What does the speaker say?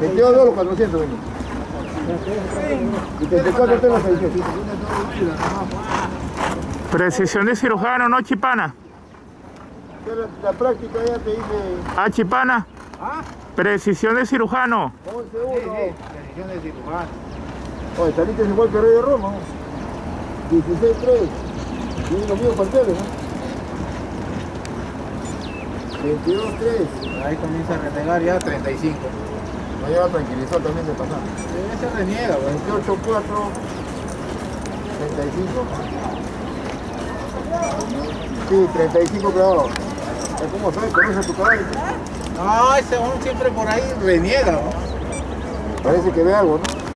22 dólares 400 vengo. Y 34 tengo 600. Precisión de cirujano, ¿no, Chipana? La, práctica ya te dice Ah, Chipana. ¿Ah? Precisión de cirujano. 11 Sí, 1. sí, precisión de cirujano. Oye, saliste igual que Rey de Roma. 16 3. Tienen los mismos parciales, ¿no? 22 3. Ahí comienza a renegar ya 35. No lleva tranquilizado también de pasar. Sí, se reniega, güey. 28 4. 35. Sí, 35 grados. Es como sabes, conoces tu caballo. No, ese hombre siempre por ahí reniega, ¿no? Parece que ve algo, ¿no?